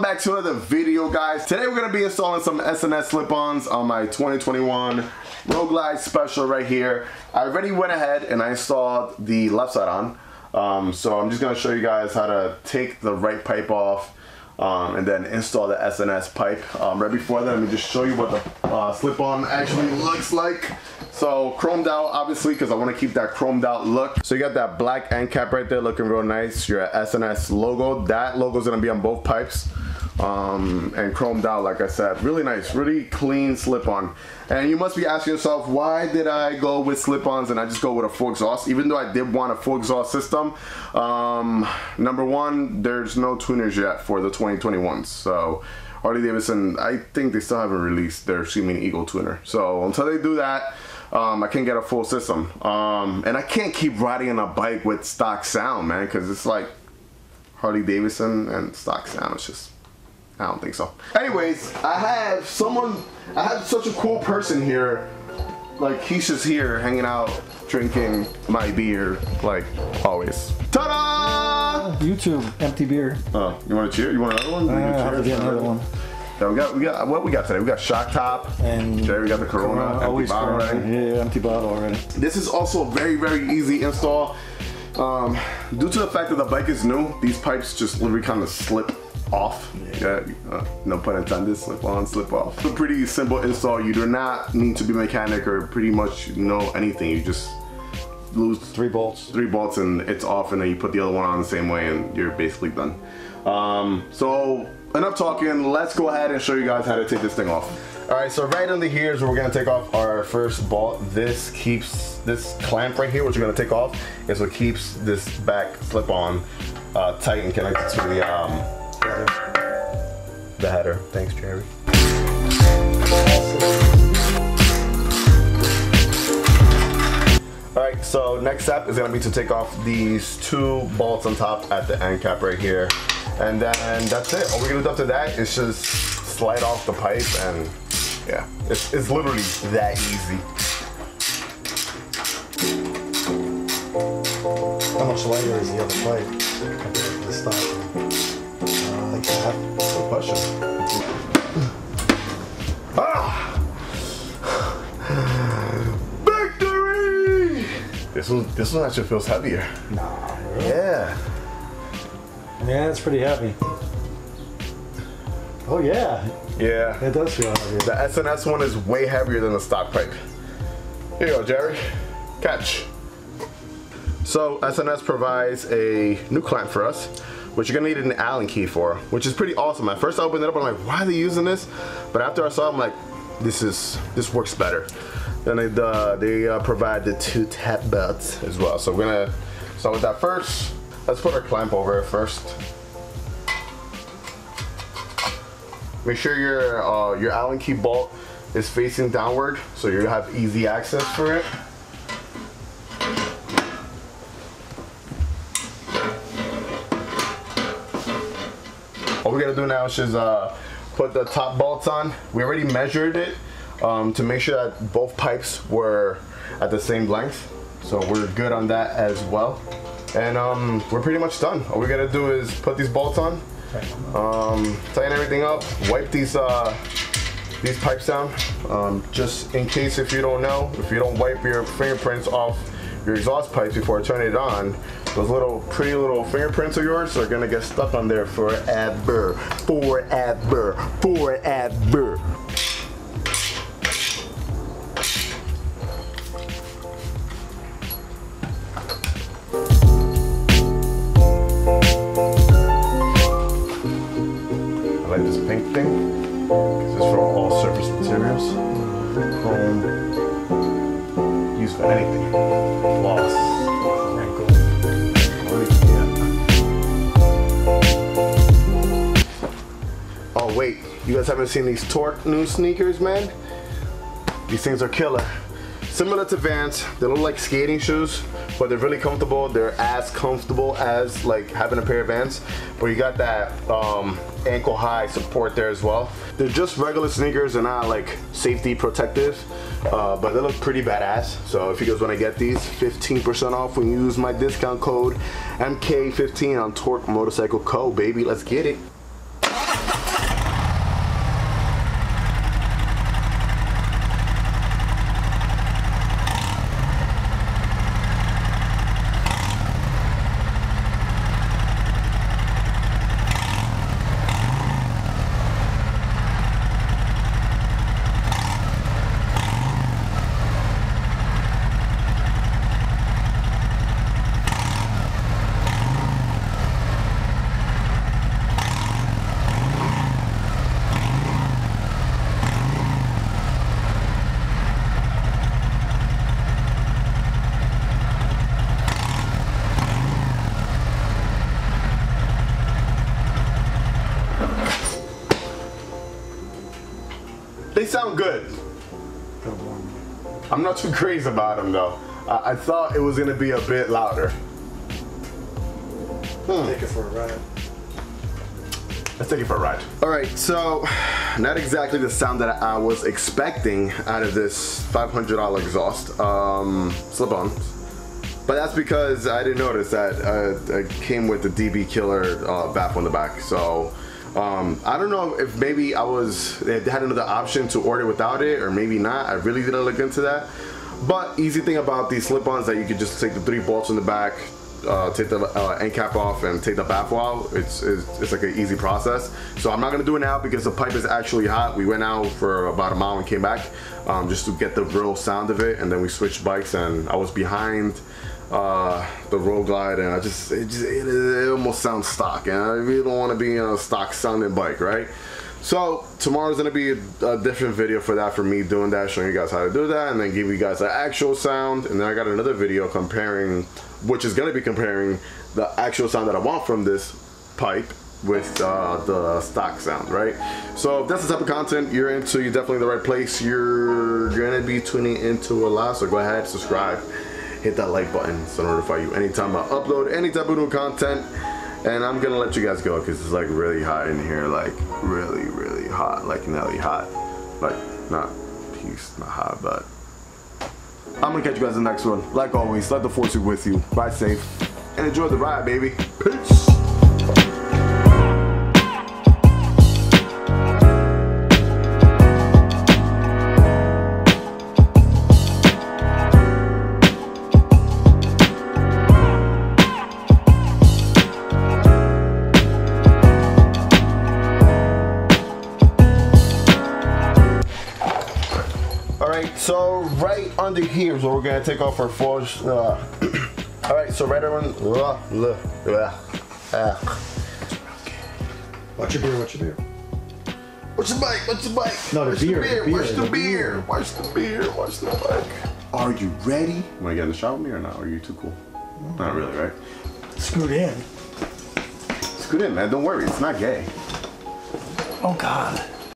welcome back to another video guys. Today we're going to be installing some S&S slip-ons on my 2021 Road Glide Special right here. I already went ahead and I installed the left side on. Um, so I'm just going to show you guys how to take the right pipe off um, and then install the S&S pipe. Um, right before that, let me just show you what the uh, slip-on actually looks like. So chromed out, obviously, because I want to keep that chromed out look. So you got that black end cap right there looking real nice. Your S&S logo, that logo is going to be on both pipes. Um, and chromed out, like I said. Really nice, really clean slip-on. And you must be asking yourself, why did I go with slip-ons and I just go with a full exhaust? Even though I did want a full exhaust system, um, number one, there's no tuners yet for the 2021s. So Harley Davidson, I think they still haven't released their Screaming Eagle tuner. So until they do that, um, I can't get a full system. Um, and I can't keep riding on a bike with stock sound, man, because it's like Harley Davidson and stock sound. It's just, I don't think so. Anyways, I have someone, I have such a cool person here. Like, he's just here hanging out, drinking my beer, like always. Ta-da! YouTube, empty beer. Oh, you want a cheer? You want another one? Uh, I'll to get another one. Yeah, we got, we got, what we got today? We got Shock Top. And Jerry, we got the Corona. empty always bottle Corona. already. Yeah, empty bottle already. This is also a very, very easy install. Um, due to the fact that the bike is new, these pipes just literally kind of slip off. Yeah, uh, no pun intended, slip on, slip off. It's a pretty simple install. You do not need to be mechanic or pretty much know anything. You just lose Three bolts. three bolts and it's off and then you put the other one on the same way and you're basically done. Um, so enough talking, let's go ahead and show you guys how to take this thing off. All right, so right under here is where we're gonna take off our first bolt. This keeps, this clamp right here, which you're gonna take off, is what keeps this back slip on uh, tight and connected to the, um, the header. Thanks, Jerry. Alright, so next step is gonna be to take off these two bolts on top at the end cap right here. And then that's it. All we're gonna do after that is just slide off the pipe and yeah, it's, it's literally that easy. How much lighter is the other pipe compared to? Question. Ah! Victory! This one, this one actually feels heavier. Nah, Yeah. Yeah, it's pretty heavy. Oh yeah, Yeah. it does feel heavy. The S&S one is way heavier than the stock pipe. Here you go, Jerry. Catch. So S&S provides a new clamp for us, which you're gonna need an Allen key for, which is pretty awesome. At first I opened it up, I'm like, why are they using this? But after I saw it, I'm like, this is this works better. Then they, uh, they uh, provide the two tap belts as well. So we're gonna start with that first. Let's put our clamp over it first. Make sure your uh, your Allen key bolt is facing downward, so you have easy access for it. All we gotta do now is just uh, put the top bolts on. We already measured it um, to make sure that both pipes were at the same length. So we're good on that as well. And um, we're pretty much done. All we gotta do is put these bolts on, um, tighten everything up, wipe these uh, these pipes down. Um, just in case if you don't know, if you don't wipe your fingerprints off your exhaust pipes before turning it on, those little pretty little fingerprints of yours are gonna get stuck on there forever, forever, forever. I like this pink thing because it's for all surface materials. Chrome, used for anything. Gloss, wait, you guys haven't seen these Torque new sneakers, man? These things are killer. Similar to Vans, they look like skating shoes, but they're really comfortable. They're as comfortable as like having a pair of Vans, but you got that um, ankle high support there as well. They're just regular sneakers, they're not like safety protective, uh, but they look pretty badass. So if you guys wanna get these, 15% off when you use my discount code MK15 on Torque Motorcycle Co, baby, let's get it. They sound good. I'm not too crazy about them though. I, I thought it was gonna be a bit louder. Take it for a ride. Let's take it for a ride. All right, so not exactly the sound that I was expecting out of this $500 exhaust um, slip-on, but that's because I didn't notice that uh, it came with the DB Killer uh, baffle in the back. So um, I don't know if maybe I was they had another option to order without it, or maybe not. I really didn't look into that. But easy thing about these slip-ons that you could just take the three bolts in the back, uh, take the uh, end cap off and take the baffle out. It's, it's, it's like an easy process. So I'm not gonna do it now because the pipe is actually hot. We went out for about a mile and came back um, just to get the real sound of it. And then we switched bikes and I was behind uh, the Road Glide and I just, it, just it, it almost sounds stock. And I really don't wanna be in a stock sounding bike, right? So tomorrow's gonna be a, a different video for that for me doing that, showing you guys how to do that, and then give you guys the actual sound. And then I got another video comparing, which is gonna be comparing the actual sound that I want from this pipe with uh, the stock sound, right? So if that's the type of content you're into, you're definitely in the right place. You're gonna be tuning into a lot, so go ahead, subscribe, hit that like button so notify you anytime I upload any type of new content. And I'm gonna let you guys go because it's like really hot in here, like really, really hot, like Nelly hot. Like not he's not hot, but I'm gonna catch you guys in the next one. Like always, let the force be with you. Ride safe and enjoy the ride, baby. Peace. Right, so right under here is where we're gonna take off our forge. Uh, all right, so right around. Uh, look, uh, uh. Watch your beer, watch your beer. What's the bike? What's the bike? No, the Watch beer, The beer. the beer, Watch the, the beer. beer. Watch the beer. Watch the bike. Are you ready? Want to get in the shot with me or not? Are you too cool? Not really, right? Screwed in. Scoot in, man. Don't worry. It's not gay. Oh God.